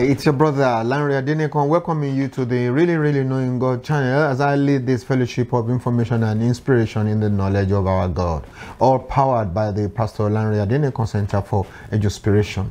It's your brother Lanre Adenekan welcoming you to the Really Really Knowing God channel as I lead this fellowship of information and inspiration in the knowledge of our God. All powered by the Pastor Lanre Adenekan Center for Eduspiration.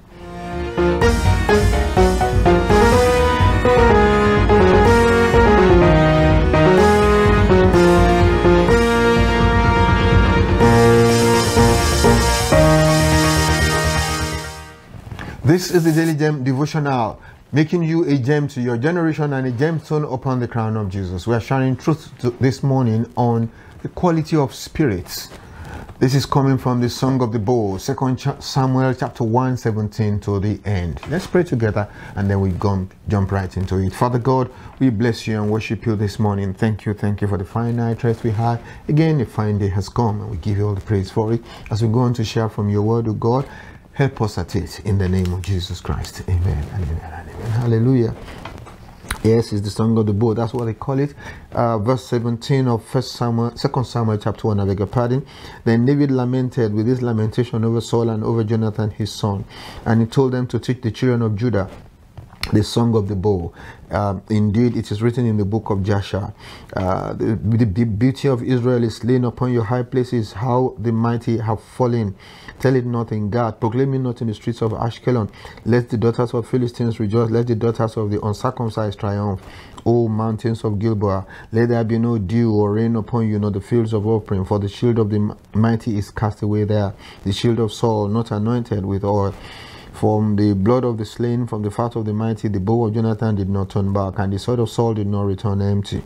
This is the Daily Gem devotional, making you a gem to your generation and a gemstone upon the crown of Jesus. We are sharing truth this morning on the quality of spirits. This is coming from the Song of the Bow, Second Samuel chapter 1, 17 to the end. Let's pray together and then we jump, jump right into it. Father God, we bless you and worship you this morning. Thank you, thank you for the fine night rest we had. Again, a fine day has come and we give you all the praise for it. As we go on to share from your word, O God, Help us at it in the name of Jesus Christ. Amen. Amen. Amen. Hallelujah. Yes, it's the song of the bow. That's what they call it. Uh, verse 17 of First Samuel, Second Samuel, chapter 1. I beg your pardon. Then David lamented with this lamentation over Saul and over Jonathan his son, and he told them to teach the children of Judah the song of the bow. Uh, indeed, it is written in the book of Jasher. Uh, the, the, beauty of Israel is laid upon your high places, how the mighty have fallen. Tell it not in Gath, proclaim it not in the streets of Ashkelon. Let the daughters of Philistines rejoice, let the daughters of the uncircumcised triumph. O mountains of Gilboa, let there be no dew or rain upon you, nor the fields of offering, for the shield of the mighty is cast away there, the shield of Saul not anointed with oil. From the blood of the slain, from the fat of the mighty, the bow of Jonathan did not turn back, and the sword of Saul did not return empty.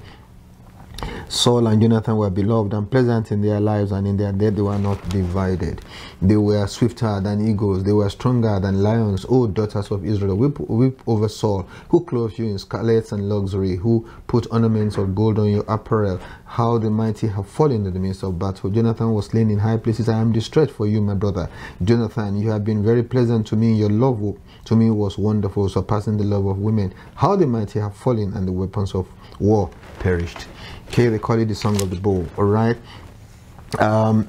Saul and Jonathan were beloved and pleasant in their lives, and in their death they were not divided. They were swifter than eagles, they were stronger than lions. O daughters of Israel, weep, weep over Saul, who clothed you in scarlet and luxury, who put ornaments of gold on your apparel. How the mighty have fallen in the midst of battle. Jonathan was slain in high places. I am distressed for you, my brother. Jonathan, you have been very pleasant to me. Your love to me was wonderful, surpassing the love of women. How the mighty have fallen and the weapons of war perished. Okay, they call it the song of the bow. All right. Um,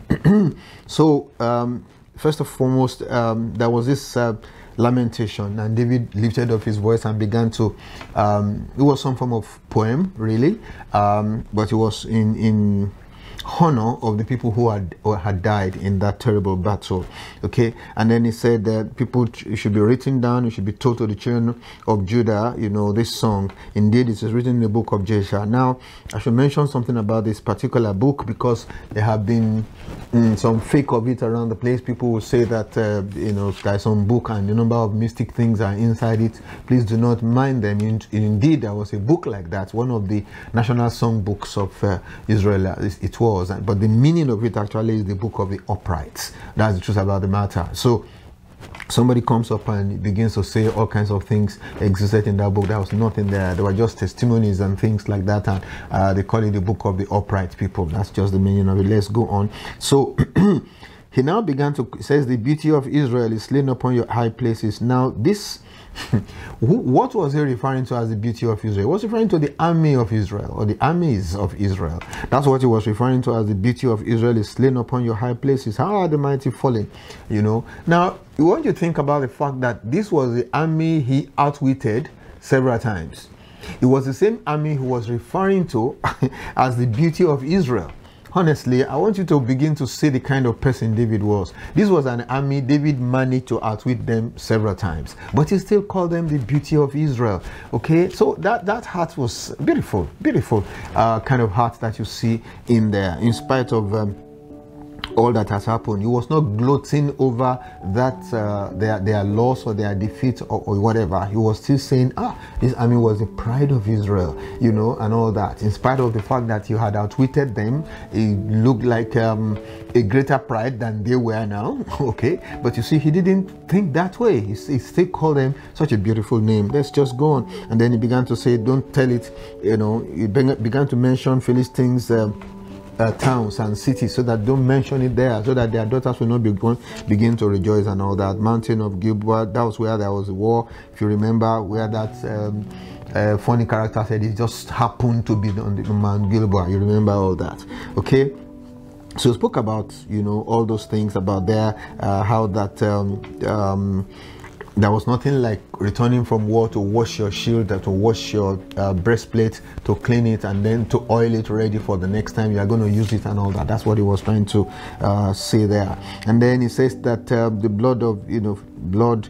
so um, first and foremost, um, there was this uh, lamentation, and David lifted up his voice and began to. Um, it was some form of poem, really, um, but it was in in honor of the people who had or had died in that terrible battle. Okay, and then he said that people should be written down. It should be told to the children of Judah. You know this song. Indeed, it is written in the book of Jasher. Now, I should mention something about this particular book because there have been mm, some fake of it around the place. People will say that uh, you know there's some book and the number of mystic things are inside it. Please do not mind them. In, indeed, there was a book like that. One of the national song books of uh, Israel. It was was, but the meaning of it actually is the book of the uprights. That's the truth about the matter. So somebody comes up and begins to say all kinds of things existed in that book. That was nothing there. There were just testimonies and things like that and uh, they call it the book of the upright people. That's just the meaning of it. Let's go on. So he now began to says the beauty of israel is slain upon your high places. Now this what was he referring to as the beauty of Israel? He was referring to the army of Israel or the armies of Israel. That's what he was referring to as the beauty of Israel is slain upon your high places. How are the mighty falling? You know. Now, you want to think about the fact that this was the army he outwitted several times. It was the same army he was referring to as the beauty of Israel honestly, I want you to begin to see the kind of person David was. This was an army David managed to outwit them several times, but he still called them the beauty of Israel. Okay, so that that heart was beautiful, beautiful uh, kind of heart that you see in there, in spite of. Um, all that has happened. He was not gloating over that uh, their their loss or their defeat or, or, whatever. He was still saying, ah, this army was the pride of Israel, you know, and all that. In spite of the fact that you had outwitted them, it looked like um, a greater pride than they were now. okay, but you see, he didn't think that way. He, he, still called them such a beautiful name. Let's just go on. And then he began to say, don't tell it. You know, he began to mention Philistines. Um, uh, towns and cities so that don't mention it there so that their daughters will not be going, begin to rejoice and all that. Mountain of gilboa that was where there was a war if you remember where that um, uh, funny character said it just happened to be on the mount gilboa. You remember all that. Okay? So spoke about you know all those things about there uh, how that um, um, there was nothing like returning from war to wash your shield, to wash your uh, breastplate, to clean it, and then to oil it ready for the next time you are going to use it and all that. That's what he was trying to uh, say there. And then he says that uh, the blood of you know blood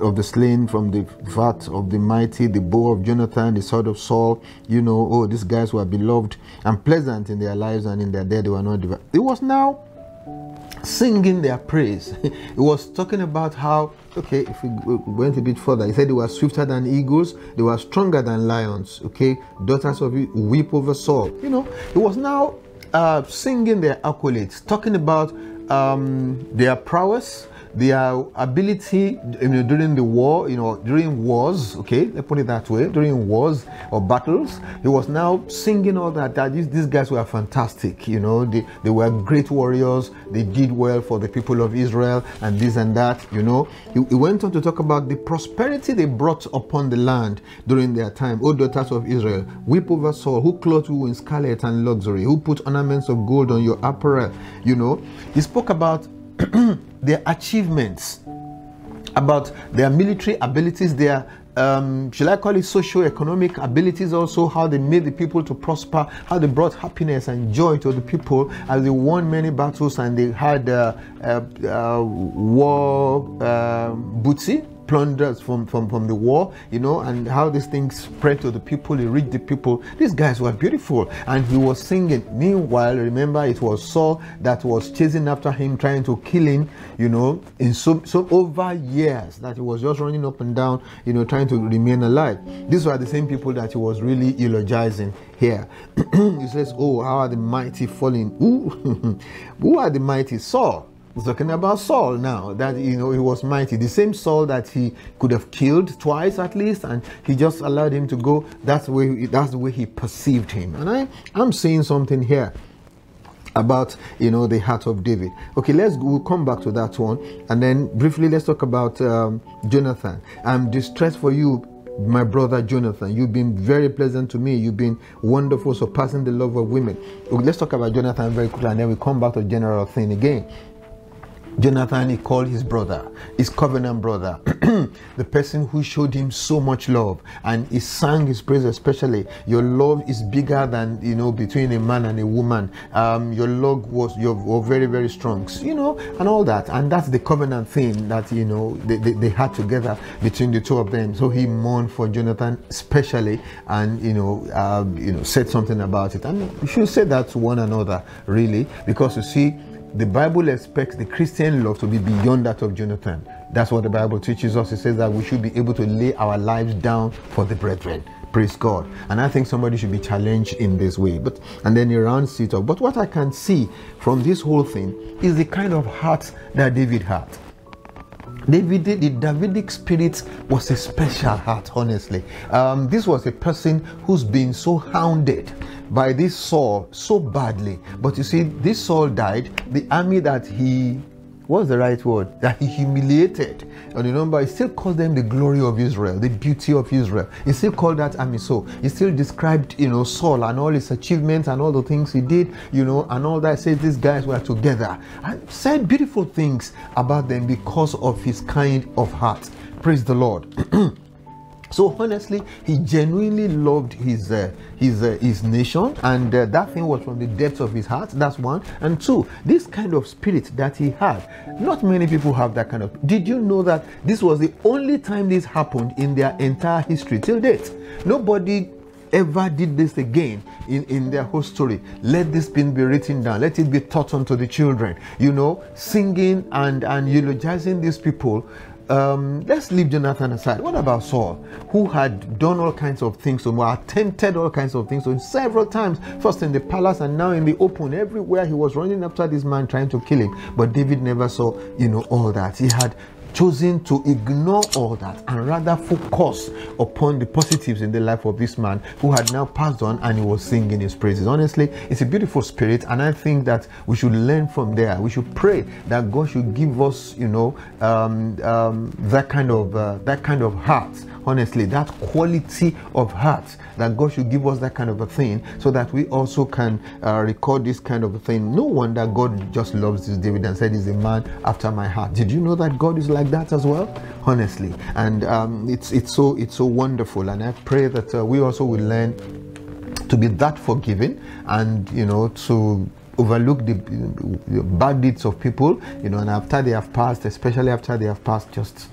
of the slain from the vat of the mighty, the bow of Jonathan, the sword of Saul. You know, oh, these guys were beloved and pleasant in their lives and in their death they were not. It was now singing their praise. it was talking about how, okay, if we went a bit further, he said they were swifter than eagles, they were stronger than lions, okay, daughters of weep over Saul. You know, he was now uh, singing their accolades, talking about um, their prowess, their ability you know, during the war, you know, during wars, okay, let's put it that way, during wars or battles, he was now singing all that. That these, these guys were fantastic, you know, they, they were great warriors, they did well for the people of Israel, and this and that, you know. He, he went on to talk about the prosperity they brought upon the land during their time. O daughters of Israel, weep over Saul, who clothed you in scarlet and luxury, who put ornaments of gold on your apparel, you know. He spoke about their achievements, about their military abilities, their um, shall I call it socio-economic abilities also, how they made the people to prosper, how they brought happiness and joy to the people as they won many battles and they had uh, uh, uh, war uh, booty plunders from, from, from the war, you know, and how these things spread to the people, they reached the people. These guys were beautiful. And he was singing. Meanwhile, remember, it was Saul that was chasing after him, trying to kill him, you know, in so, so over years that he was just running up and down, you know, trying to remain alive. These were the same people that he was really eulogizing here. he says, Oh, how are the mighty falling? Who are the mighty? Saul He's talking about Saul now, that you know he was mighty. The same Saul that he could have killed twice at least, and he just allowed him to go. That's the way that's the way he perceived him. And I, I'm seeing something here about you know the heart of David. Okay, let's we'll come back to that one, and then briefly let's talk about um, Jonathan. I'm distressed for you my brother Jonathan. You've been very pleasant to me. You've been wonderful, surpassing the love of women. Let's talk about Jonathan very quickly, and then we come back to general thing again. Jonathan, he called his brother, his covenant brother, the person who showed him so much love, and he sang his praise. Especially, your love is bigger than you know between a man and a woman. Um, your love was you're very very strong, you know, and all that, and that's the covenant thing that you know they, they, they had together between the two of them. So he mourned for Jonathan especially, and you know, uh, you know, said something about it, and we should say that to one another really, because you see the Bible expects the Christian love to be beyond that of Jonathan. That's what the Bible teaches us. It says that we should be able to lay our lives down for the brethren. Praise God. And I think somebody should be challenged in this way. But and then he rounds it up. But what I can see from this whole thing is the kind of heart that David had. David, the Davidic spirit was a special heart, honestly. Um, this was a person who's been so hounded by this Saul so badly. But you see, this Saul died. The army that he what's the right word? That he humiliated. And remember, he still called them the glory of Israel, the beauty of Israel. He still called that army so. He still described, you know, Saul and all his achievements and all the things he did, you know, and all that. Said these guys were together and said beautiful things about them because of his kind of heart. Praise the Lord. So honestly, he genuinely loved his uh, his uh, his nation, and uh, that thing was from the depths of his heart. That's one. And two, this kind of spirit that he had, not many people have that kind of. Did you know that this was the only time this happened in their entire history till date? Nobody ever did this again in, in their whole story. Let this thing be written down. Let it be taught unto the children. You know, singing and, and eulogizing these people um, let's leave Jonathan aside. What about Saul, who had done all kinds of things, or attempted all kinds of things, so several times, first in the palace and now in the open, everywhere he was running after this man trying to kill him. But David never saw, you know, all that. He had chosen to ignore all that and rather focus upon the positives in the life of this man who had now passed on and he was singing his praises. Honestly, it's a beautiful spirit, and I think that we should learn from there. We should pray that God should give us, you know, um, um, that kind of uh, that kind of heart honestly, that quality of heart, that God should give us that kind of a thing so that we also can uh, record this kind of a thing. No wonder God just loves this David and said he's a man after my heart. Did you know that God is like like that as well? Honestly. And um, it's it's so it's so wonderful. And i pray that uh, we also will learn to be that forgiving and you know to overlook the, the bad deeds of people you know and after they have passed especially after they have passed just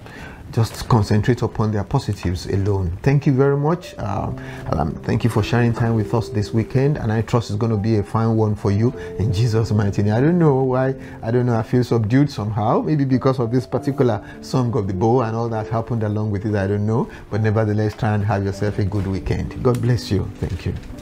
just concentrate upon their positives alone. Thank you very much. Um, thank you for sharing time with us this weekend, and I trust it's going to be a fine one for you in Jesus' mighty name. I don't know why, I don't know, I feel subdued somehow, maybe because of this particular song of the bow and all that happened along with it, I don't know, but nevertheless, try and have yourself a good weekend. God bless you. Thank you.